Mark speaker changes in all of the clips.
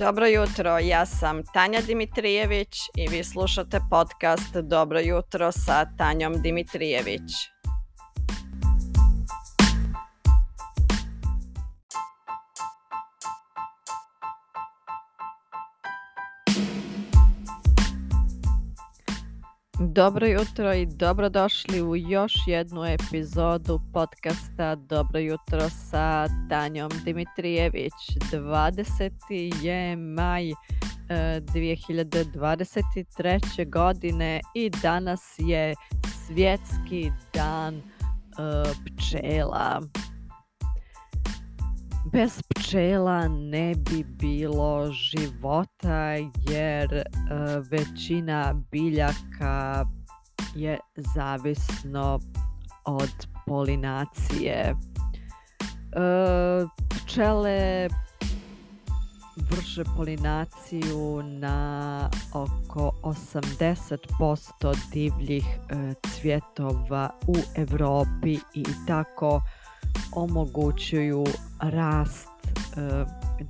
Speaker 1: Dobro jutro, ja sam Tanja Dimitrijević i vi slušate podcast Dobro jutro sa Tanjom Dimitrijević. Dobro jutro i dobrodošli u još jednu epizodu podcasta Dobro jutro sa Tanjom Dimitrijević. 20. je maj 2023. E, godine i danas je svjetski dan e, pčela. Bez pčela ne bi bilo života jer e, većina biljaka je zavisno od polinacije. E, pčele vrše polinaciju na oko 80% divljih e, cvjetova u Europi i tako omogućuju rast e,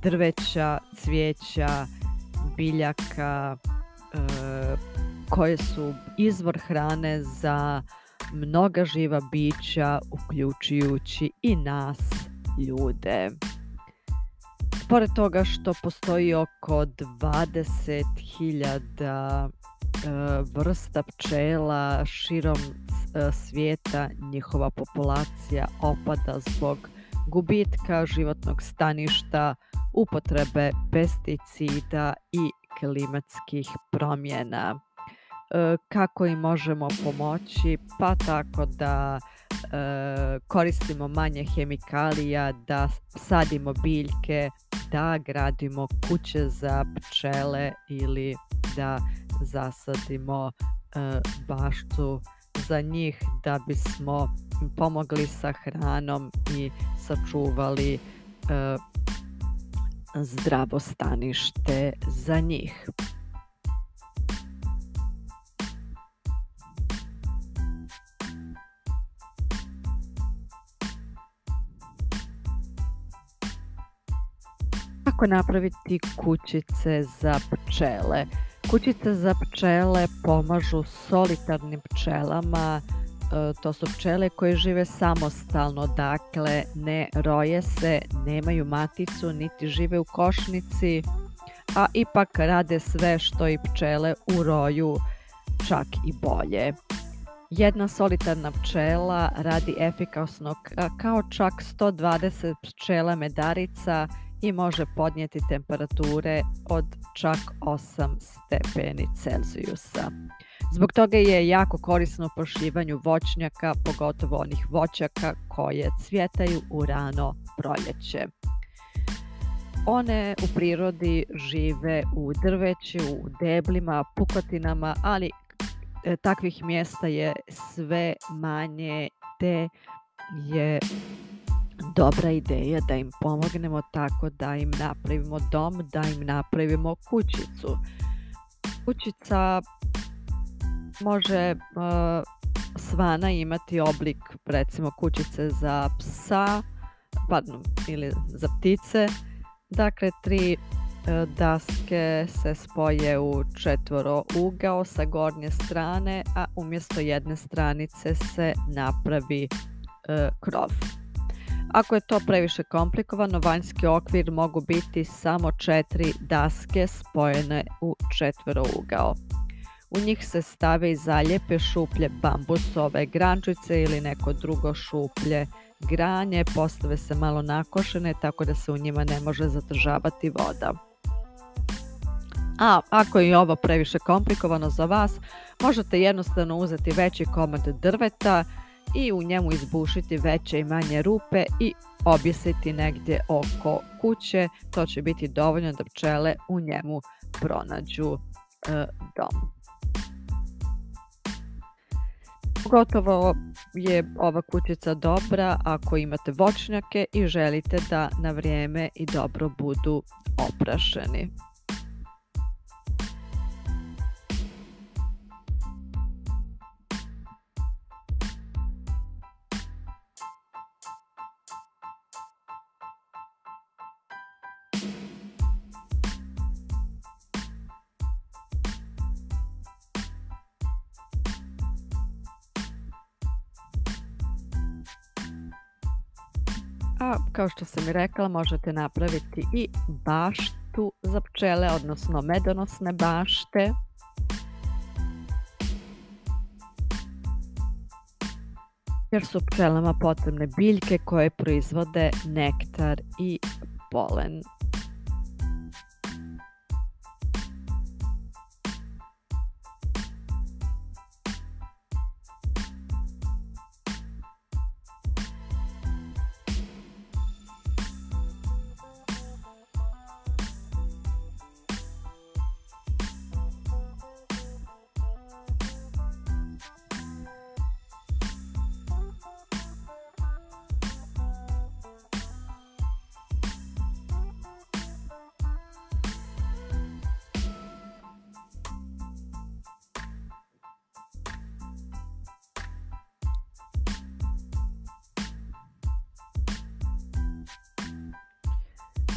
Speaker 1: drveća, cvijeća, biljaka e, koje su izvor hrane za mnoga živa bića uključujući i nas ljude. Pored toga što postoji oko 20.000 E, vrsta pčela širom svijeta njihova populacija opada zbog gubitka životnog staništa, upotrebe pesticida i klimatskih promjena. E, kako im možemo pomoći? Pa tako da koristimo manje hemikalija, da sadimo biljke, da gradimo kuće za pčele ili da zasadimo e, baštu za njih da bismo pomogli sa hranom i sačuvali e, zdravo stanište za njih. Kako napraviti kućice za pčele? Kućice za pčele pomažu solitarnim pčelama, e, to su pčele koje žive samostalno, dakle ne roje se, nemaju maticu, niti žive u košnici, a ipak rade sve što i pčele u roju, čak i bolje. Jedna solitarna pčela radi efikasno kao čak 120 pčela medarica i može podnijeti temperature od čak 8 stepeni Celzijusa. Zbog toga je jako korisno pošivanju voćnjaka, pogotovo onih voćaka koje cvjetaju u rano proljeće. One u prirodi žive u drveću, u deblima, pukotinama, ali e, takvih mjesta je sve manje te je dobra ideja da im pomognemo tako da im napravimo dom, da im napravimo kućicu. Kućica može uh, svana imati oblik recimo kućice za psa pardon, ili za ptice. Dakle, tri uh, daske se spoje u četvoro ugao sa gornje strane, a umjesto jedne stranice se napravi uh, krov. Ako je to previše komplikovano, vanjski okvir mogu biti samo četiri daske spojene u četverougao. U njih se stave i zaljepe šuplje bambusove grančice ili neko drugo šuplje granje, postave se malo nakošene tako da se u njima ne može zadržavati voda. A ako je ovo previše komplikovano za vas, možete jednostavno uzeti veći komad drveta i u njemu izbušiti veće i manje rupe i objesiti negdje oko kuće. To će biti dovoljno da pčele u njemu pronađu e, dom. Pogotovo je ova kućica dobra ako imate voćnjake i želite da na vrijeme i dobro budu oprašeni. Kao što sam i rekla, možete napraviti i baštu za pčele, odnosno medonosne bašte. Jer su pčelama potrebne biljke koje proizvode nektar i polen.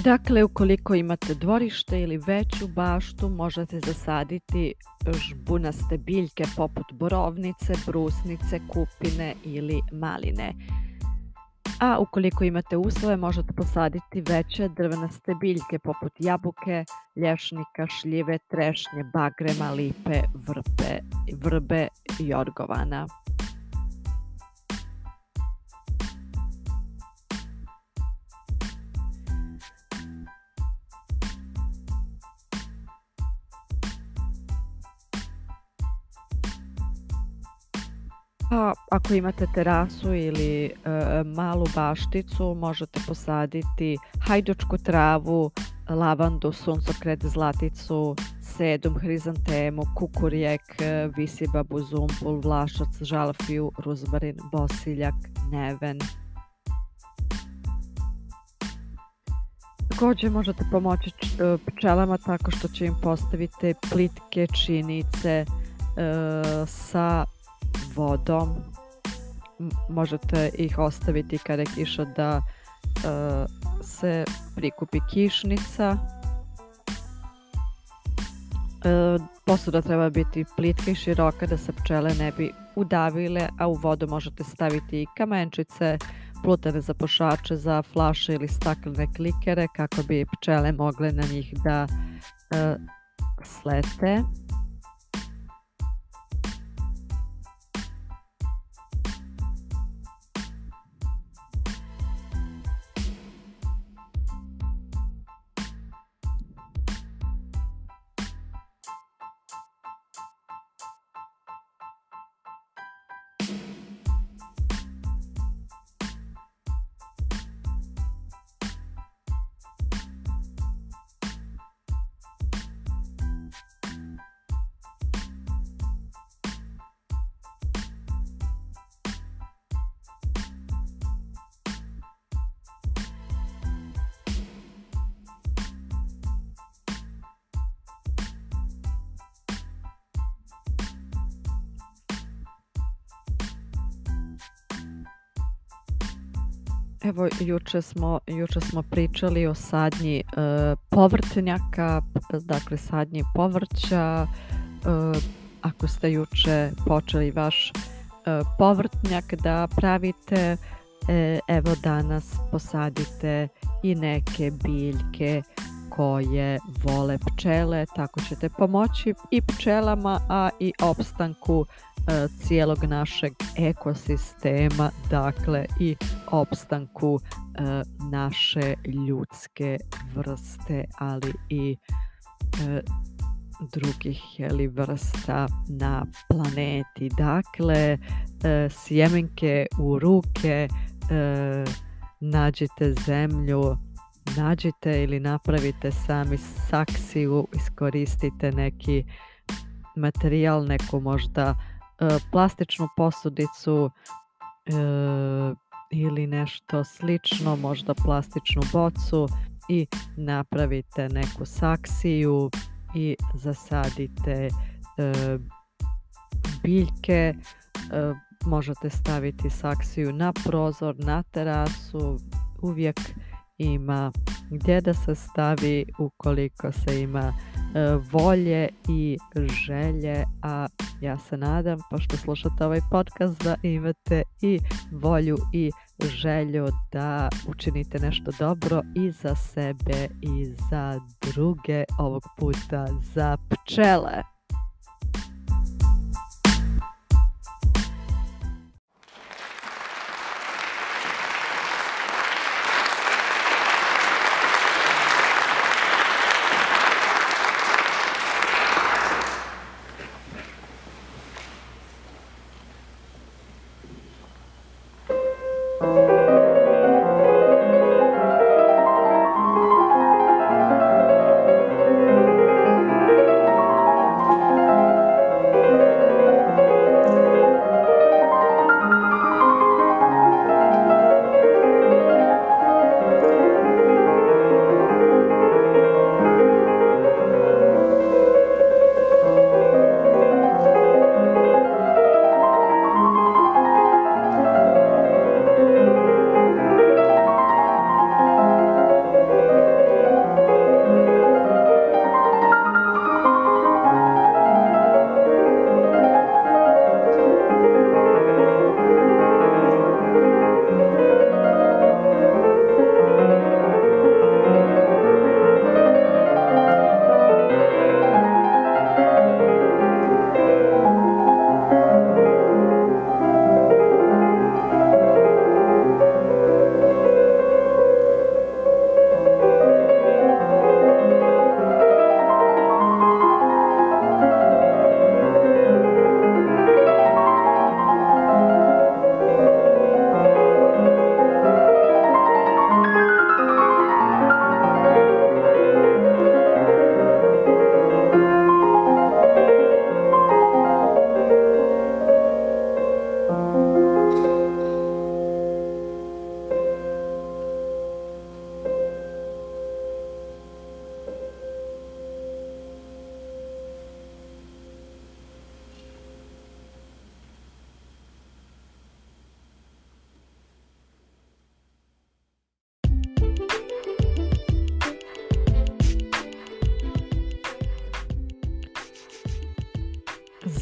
Speaker 1: Dakle, ukoliko imate dvorište ili veću baštu, možete zasaditi žbunaste biljke poput borovnice, brusnice, kupine ili maline. A ukoliko imate uslove, možete posaditi veće drvenaste biljke poput jabuke, lješnika, šljive, trešnje, bagrema, lipe, vrpe, vrbe i jorgovana. Pa, ako imate terasu ili e, malu bašticu, možete posaditi hajdučku travu, lavandu, suncokret, zlaticu, sedum, hrizantemu, kukurijek, e, visibabu, zumbul, vlašac, žalfiju, ruzmarin, bosiljak, neven. Također možete pomoći e, pčelama tako što će im postaviti plitke činice sa vodom. Možete ih ostaviti kada je kiša da e, se prikupi kišnica. E, posuda treba biti plitka i široka da se pčele ne bi udavile, a u vodu možete staviti i kamenčice, plutane za pošače, za flaše ili staklene klikere kako bi pčele mogle na njih da e, slete. Evo, juče smo, juče smo pričali o sadnji e, povrtnjaka, dakle sadnji povrća. E, ako ste juče počeli vaš e, povrtnjak da pravite, e, evo danas posadite i neke biljke koje vole pčele, tako ćete pomoći i pčelama, a i opstanku e, cijelog našeg ekosistema, dakle i opstanku e, naše ljudske vrste, ali i e, drugih jeli, vrsta na planeti. Dakle, sjemenke u ruke, nađite zemlju, nađite ili napravite sami saksiju, iskoristite neki materijal, neku možda e, plastičnu posudicu e, ili nešto slično, možda plastičnu bocu i napravite neku saksiju i zasadite e, biljke. Možete staviti saksiju na prozor, na terasu, uvijek ima gdje da se stavi ukoliko se ima e, volje i želje, a ja se nadam, pošto slušate ovaj podcast, da imate i volju i želju da učinite nešto dobro i za sebe i za druge, ovog puta za pčele.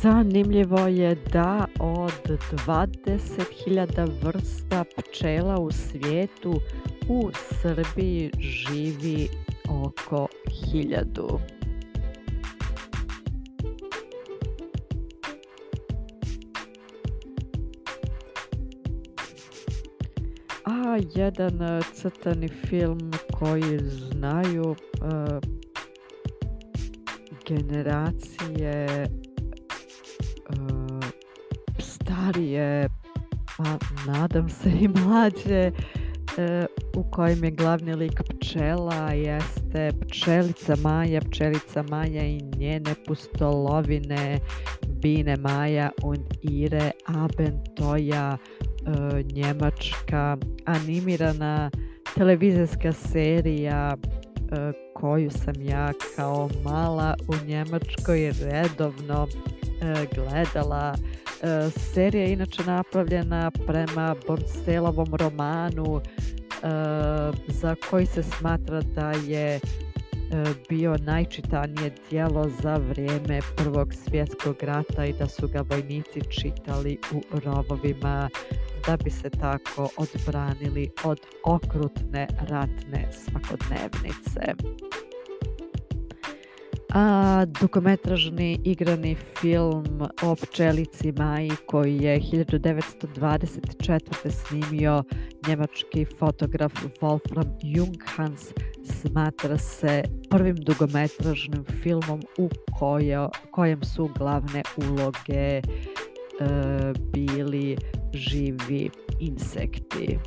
Speaker 1: Zanimljivo je da od 20.000 vrsta pčela u svijetu u Srbiji živi oko 1000. A jedan crtani film koji znaju generacije starije, pa nadam se i mlađe, e, u kojem je glavni lik pčela, jeste pčelica Maja, pčelica Maja i njene pustolovine Bine Maja und ihre Abenteuer, e, njemačka animirana televizijska serija e, koju sam ja kao mala u Njemačkoj redovno gledala serija je inače napravljena prema Bonselovom romanu e, za koji se smatra da je e, bio najčitanije dijelo za vrijeme Prvog svjetskog rata i da su ga vojnici čitali u rovovima da bi se tako odbranili od okrutne ratne svakodnevnice a dugometražni igrani film o pčelici Maji koji je 1924. snimio njemački fotograf Wolfram Junghans smatra se prvim dugometražnim filmom u kojem su glavne uloge e, bili živi insekti.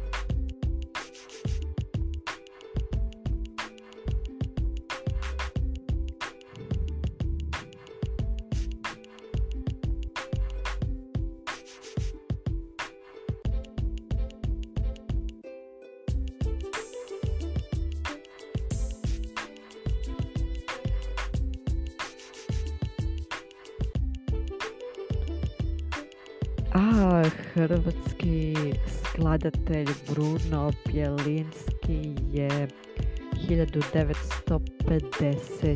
Speaker 1: Skladatelj Bruno Bjelinski je 1957.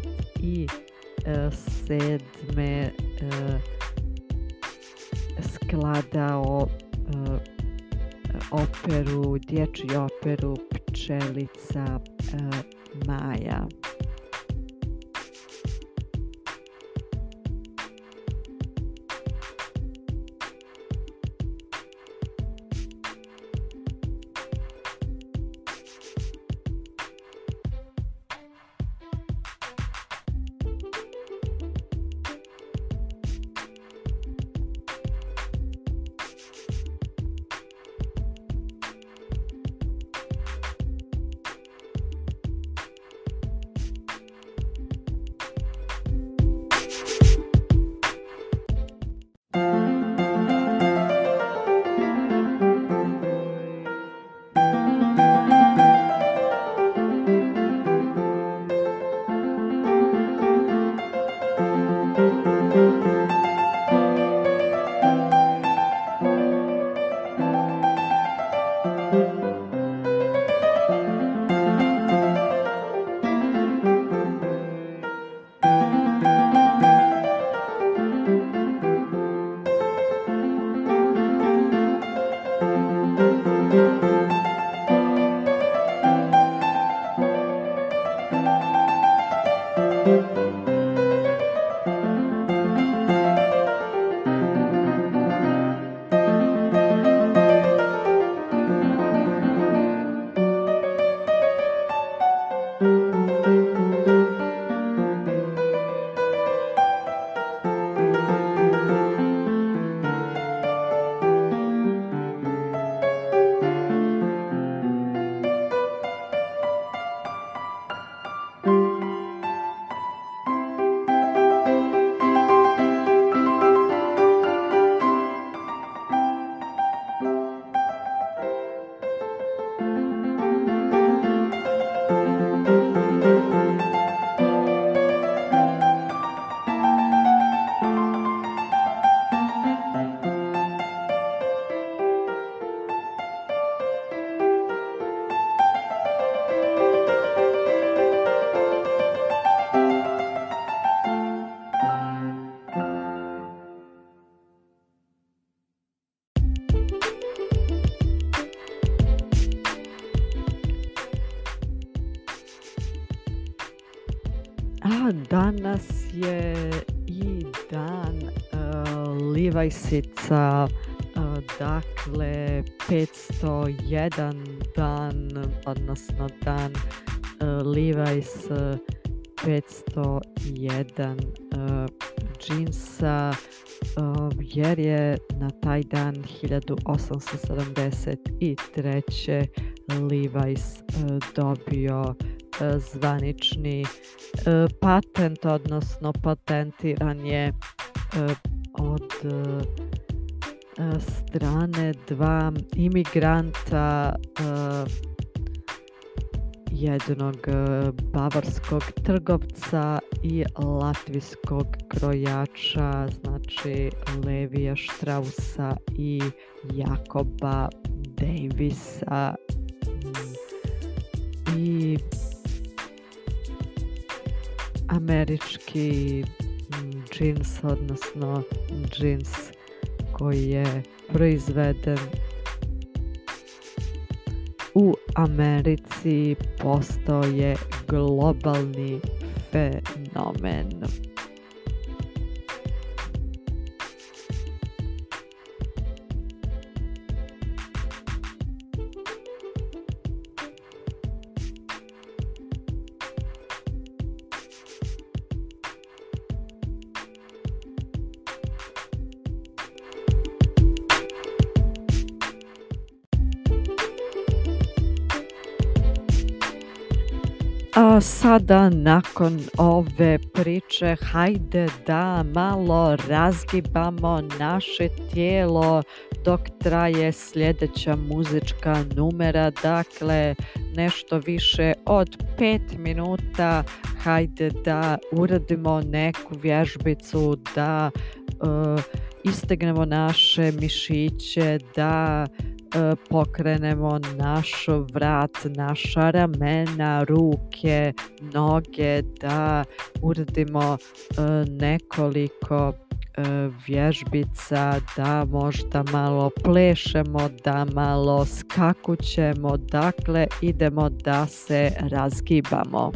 Speaker 1: danas je i dan uh, Livajsica, uh, dakle 501 dan, odnosno dan uh, Livajs 501 uh, džinsa, uh, jer je na taj dan 1873. Levi's dobio zvanični patent, odnosno patentiran je od strane dva imigranta jednog bavarskog trgovca i latvijskog krojača, znači Levija Štrausa i Jakoba Davisa. I američki džins, odnosno džins koji je proizveden u Americi postao je globalni fenomen. A sada nakon ove priče hajde da malo razgibamo naše tijelo dok traje sljedeća muzička numera, dakle nešto više od 5 minuta. Hajde da uradimo neku vježbicu, da uh, istegnemo naše mišiće, da pokrenemo naš vrat, naša ramena, ruke, noge, da uradimo nekoliko vježbica, da možda malo plešemo, da malo skakućemo, dakle idemo da se razgibamo.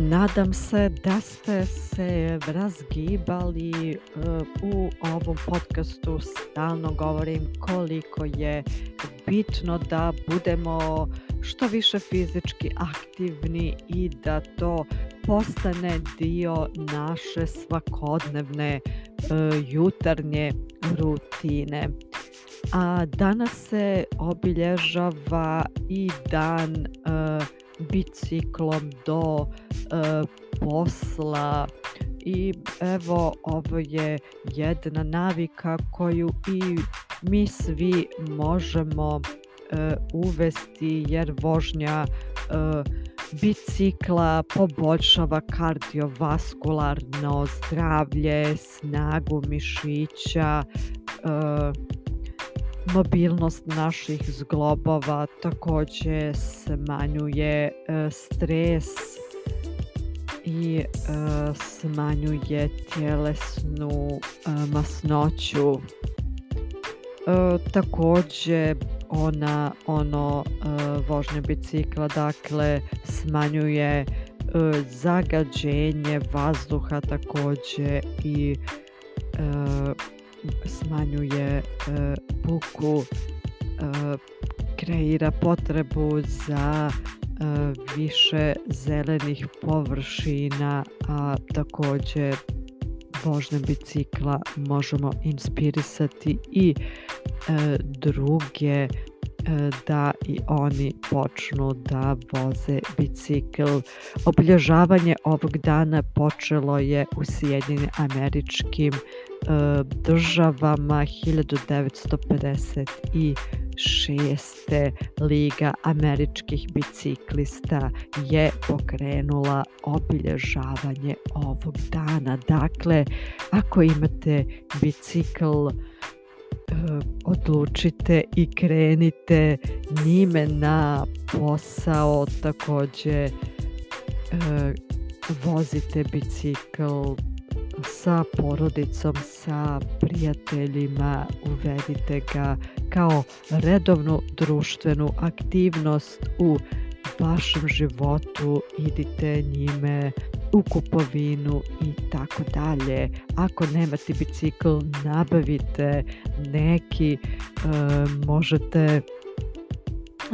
Speaker 1: Nadam se da ste se razgibali e, u ovom podcastu. Stalno govorim koliko je bitno da budemo što više fizički aktivni i da to postane dio naše svakodnevne e, jutarnje rutine. A danas se obilježava i dan e, biciklom do e, posla. I evo ovo je jedna navika koju i mi svi možemo e, uvesti jer vožnja e, bicikla poboljšava kardiovaskularno zdravlje, snagu mišića, mobilnost naših zglobova također smanjuje e, stres i e, smanjuje tjelesnu e, masnoću. Također ona ono vožnja bicikla dakle smanjuje zagađenje vazduha također i smanjuje e, buku, e, kreira potrebu za e, više zelenih površina, a također vožnje bicikla možemo inspirisati i druge da i oni počnu da voze bicikl. Obilježavanje ovog dana počelo je u Sjedinjenim američkim E, državama 1956. Liga američkih biciklista je pokrenula obilježavanje ovog dana. Dakle, ako imate bicikl, e, odlučite i krenite njime na posao također e, vozite bicikl sa porodicom, sa prijateljima, uvedite ga kao redovnu društvenu aktivnost u vašem životu, idite njime u kupovinu i tako dalje. Ako nemate bicikl, nabavite neki, e, možete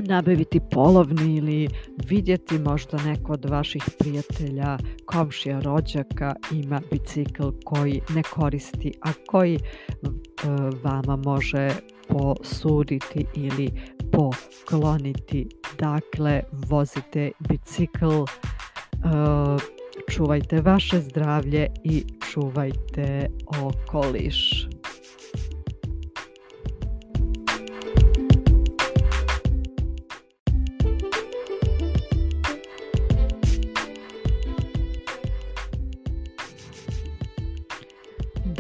Speaker 1: nabaviti polovni ili vidjeti možda neko od vaših prijatelja, komšija, rođaka ima bicikl koji ne koristi, a koji e, vama može posuditi ili pokloniti. Dakle, vozite bicikl, e, čuvajte vaše zdravlje i čuvajte okoliš.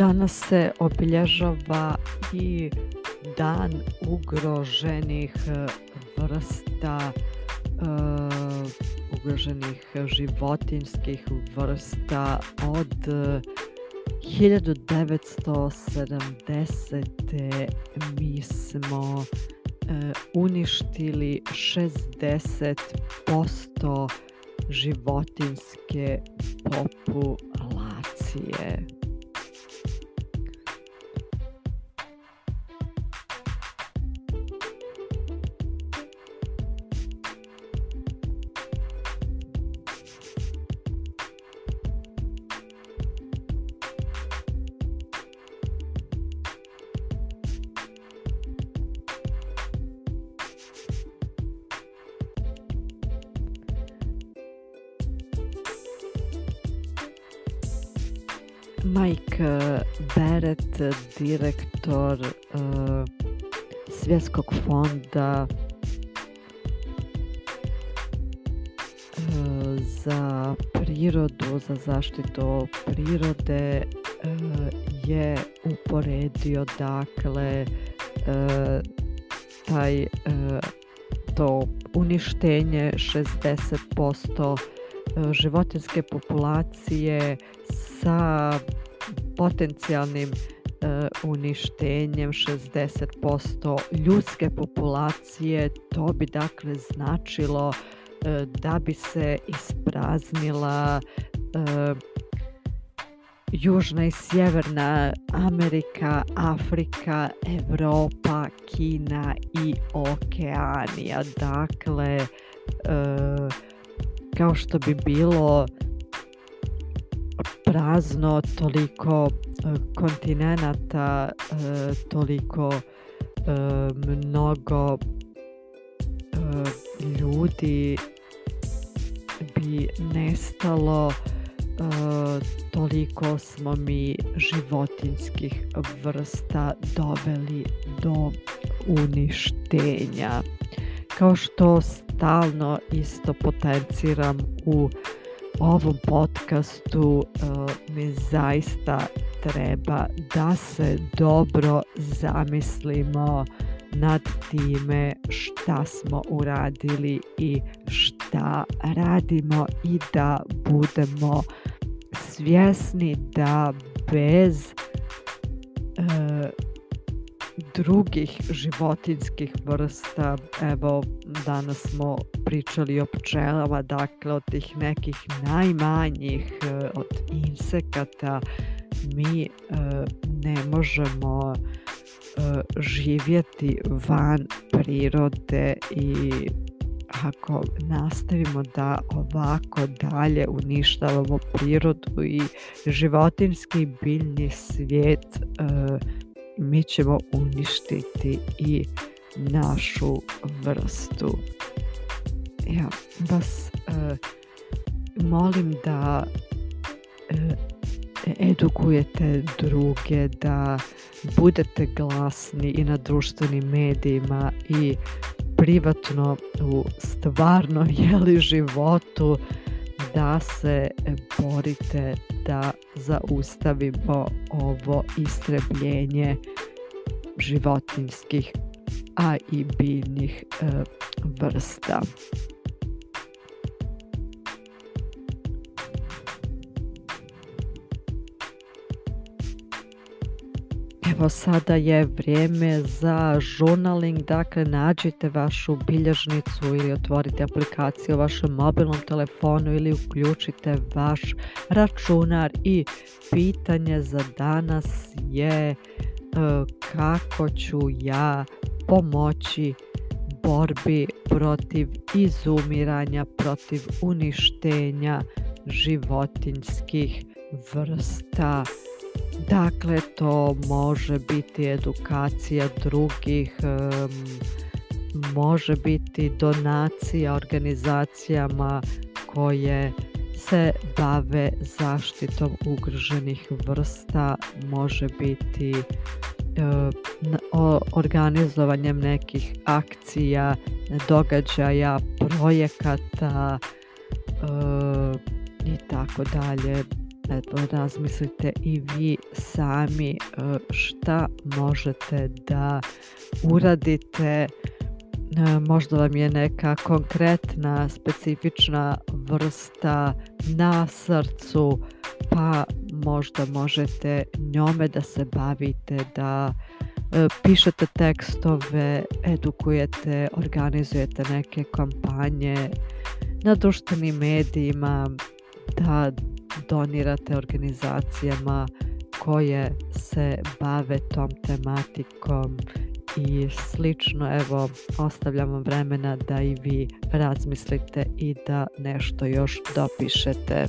Speaker 1: Danas se obilježava i dan ugroženih e, vrsta uh, ugroženih životinskih vrsta od 1970. mi smo uništili 60% životinske populacije. Direktor uh, Svjetskog fonda uh, za prirodu, za zaštitu prirode uh, je uporedio dakle taj to uništenje 60% životinske populacije sa potencijalnim e, uništenjem 60% ljudske populacije. To bi dakle značilo da bi se ispraznila Južna i Sjeverna Amerika, Afrika, Europa, Kina i Okeanija. Dakle, kao što bi bilo prazno toliko kontinenata, toliko mnogo ljudi bi nestalo toliko smo mi životinskih vrsta doveli do uništenja. Kao što stalno isto potenciram u ovom podcastu mi zaista treba da se dobro zamislimo nad time šta smo uradili i šta radimo i da budemo svjesni da bez e, drugih životinskih vrsta, evo danas smo pričali o pčelama, dakle od tih nekih najmanjih, e, od insekata, mi e, ne možemo živjeti van prirode i ako nastavimo da ovako dalje uništavamo prirodu i životinski biljni svijet, mi ćemo uništiti i našu vrstu. Ja vas molim da edukujete druge, da budete glasni i na društvenim medijima i privatno u stvarnom jeli životu da se borite da zaustavimo ovo istrebljenje životinskih a i biljnih e, vrsta. Evo sada je vrijeme za journaling, dakle nađite vašu bilježnicu ili otvorite aplikaciju u vašem mobilnom telefonu ili uključite vaš računar. I pitanje za danas je e, kako ću ja pomoći borbi protiv izumiranja, protiv uništenja životinskih vrsta Dakle, to može biti edukacija drugih, može biti donacija organizacijama koje se bave zaštitom ugroženih vrsta, može biti organizovanjem nekih akcija, događaja, projekata i tako dalje eto, razmislite i vi sami e, šta možete da uradite. E, možda vam je neka konkretna, specifična vrsta na srcu, pa možda možete njome da se bavite, da e, pišete tekstove, edukujete, organizujete neke kampanje na društvenim medijima, da donirate organizacijama koje se bave tom tematikom i slično. Evo, ostavljam vam vremena da i vi razmislite i da nešto još dopišete.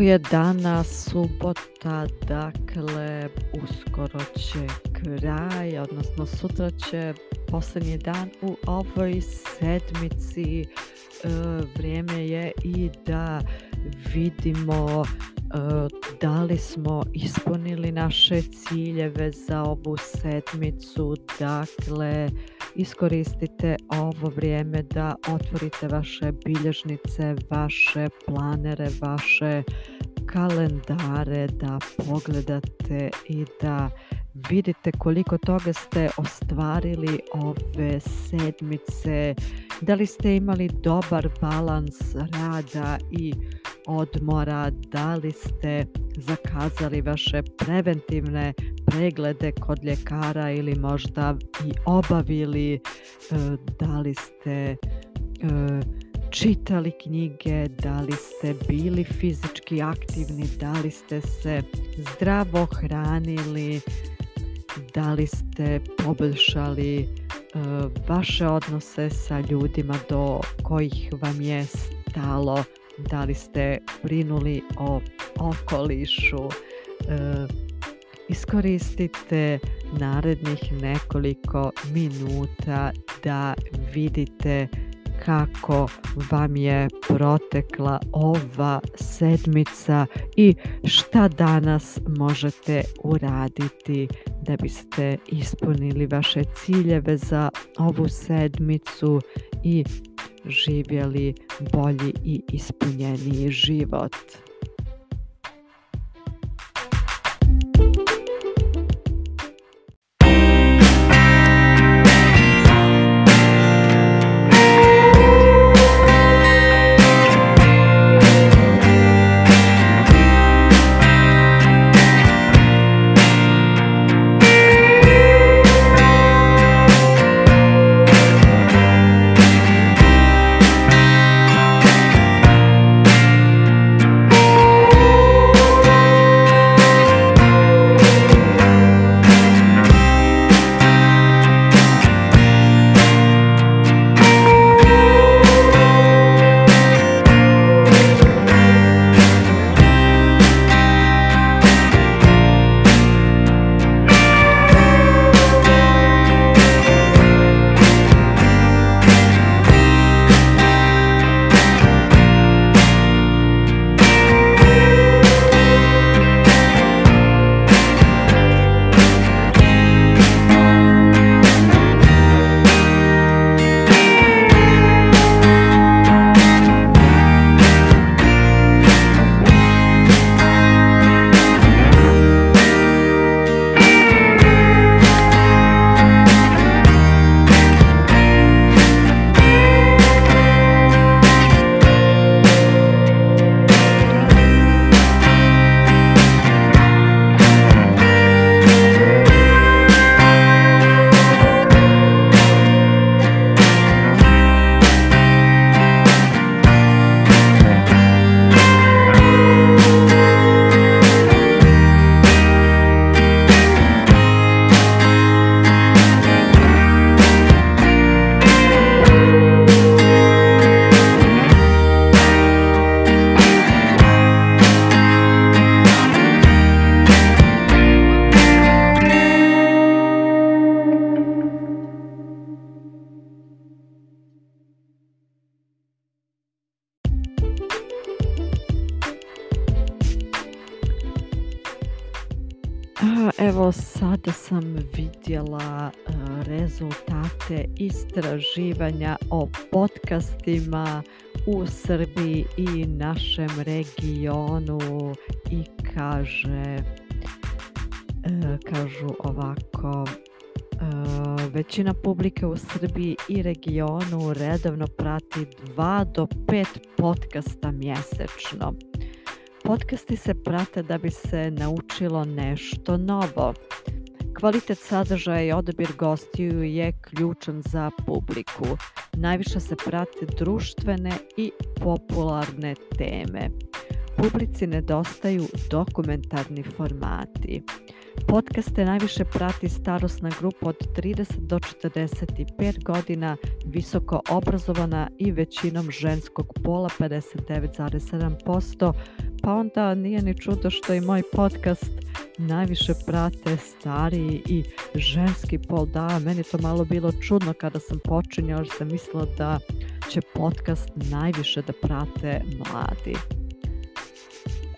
Speaker 1: Kako je danas subota, dakle uskoro će kraj, odnosno sutra će posljednji dan u ovoj sedmici. E, vrijeme je i da vidimo e, da li smo ispunili naše ciljeve za ovu sedmicu. Dakle, iskoristite ovo vrijeme da otvorite vaše bilježnice, vaše planere, vaše kalendare, da pogledate i da vidite koliko toga ste ostvarili ove sedmice, da li ste imali dobar balans rada i odmora, da li ste zakazali vaše preventivne preglede kod ljekara ili možda i obavili, e, da li ste e, čitali knjige, da li ste bili fizički aktivni, da li ste se zdravo hranili, da li ste poboljšali e, vaše odnose sa ljudima do kojih vam je stalo, da li ste brinuli o okolišu, e, iskoristite narednih nekoliko minuta da vidite kako vam je protekla ova sedmica i šta danas možete uraditi da biste ispunili vaše ciljeve za ovu sedmicu i živjeli bolji i ispunjeniji život. Istraživanja o podcastima u Srbiji i našem regionu i kaže e, kažu ovako e, većina publike u Srbiji i regionu redovno prati 2 do 5 podcasta mjesečno. Podcasti se prate da bi se naučilo nešto novo. Kvalitet sadržaja i odabir gostiju je ključan za publiku. Najviše se prate društvene i popularne teme. Publici nedostaju dokumentarni formati. Podcaste najviše prati starosna grupa od 30 do 45 godina, visoko obrazovana i većinom ženskog pola 59,7%, pa onda nije ni čudo što i moj podcast najviše prate stariji i ženski pol. Da, meni to malo bilo čudno kada sam počinjala, jer sam mislila da će podcast najviše da prate mladi.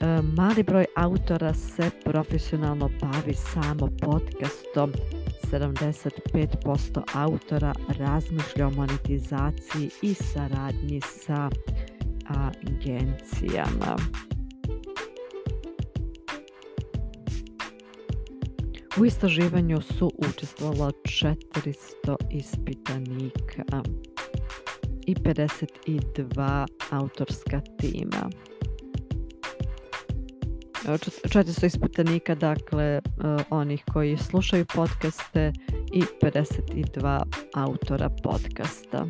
Speaker 1: E, mali broj autora se profesionalno bavi samo podcastom. 75% autora razmišlja o monetizaciji i saradnji sa agencijama. U istraživanju su učestvovalo 400 ispitanika i 52 autorska tima. 400 ispitanika, dakle, e, onih koji slušaju podcaste i 52 autora podcasta.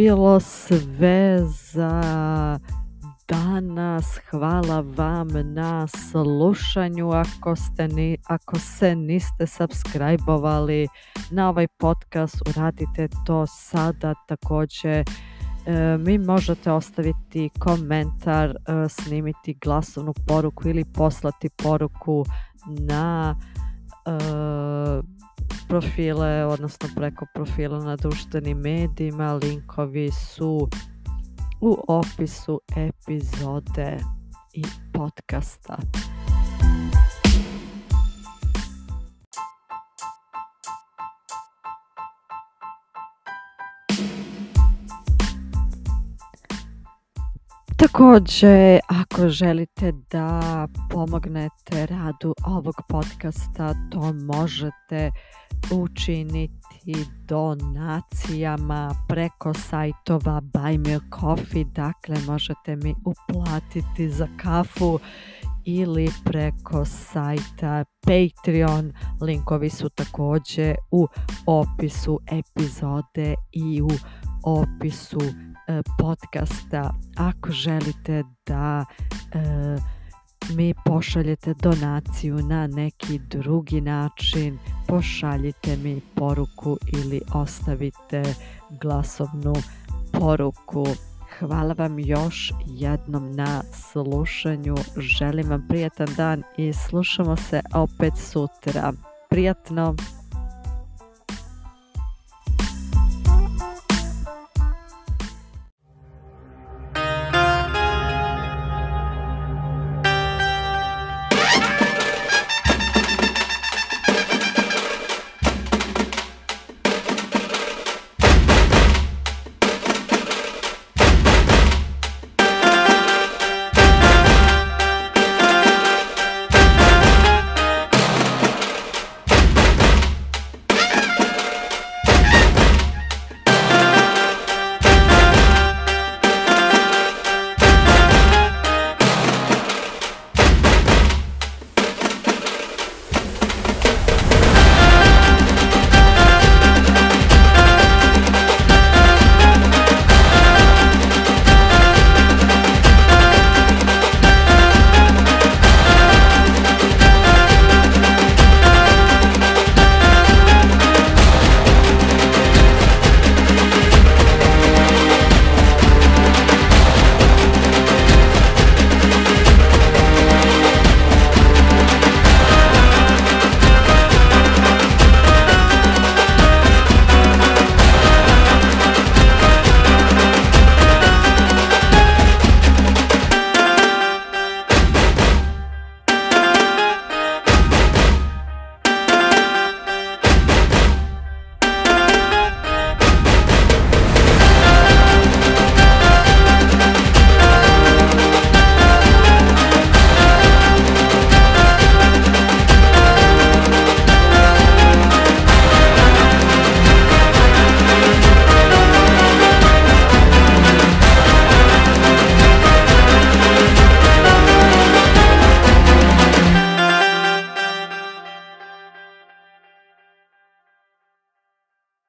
Speaker 1: Bilo sve za danas. Hvala vam na slušanju. Ako, ste ni, ako se niste subscribe-ovali na ovaj podcast, uradite to sada također. E, mi možete ostaviti komentar, e, snimiti glasovnu poruku ili poslati poruku na e, profile, odnosno preko profila na društvenim medijima. Linkovi su u opisu epizode i podcasta. Također, ako želite da pomognete radu ovog podcasta, to možete učiniti donacijama preko sajtova Buy Me Coffee, dakle možete mi uplatiti za kafu ili preko sajta Patreon. Linkovi su također u opisu epizode i u opisu podcasta. Ako želite da e, mi pošaljete donaciju na neki drugi način, pošaljite mi poruku ili ostavite glasovnu poruku. Hvala vam još jednom na slušanju. Želim vam prijatan dan i slušamo se opet sutra. Prijatno!